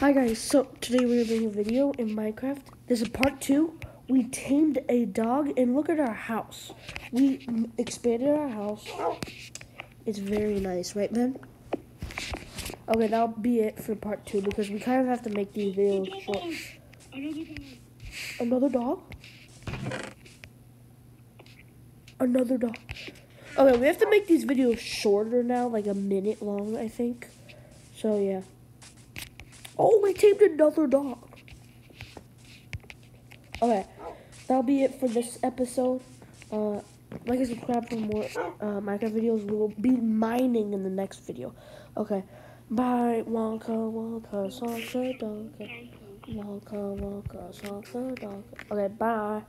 Hi guys, so today we're doing a video in Minecraft. This is part two. We tamed a dog and look at our house. We expanded our house. It's very nice, right Ben? Okay, that'll be it for part two because we kind of have to make these videos short. Another dog? Another dog. Okay, we have to make these videos shorter now, like a minute long, I think. So yeah. Oh, we tamed another dog. Okay, that'll be it for this episode. Uh, like and subscribe for more uh, Minecraft videos. We will be mining in the next video. Okay, bye. Wonka, wonka, sonka, donka. Wonka, wonka, sonka, donka. Okay, bye.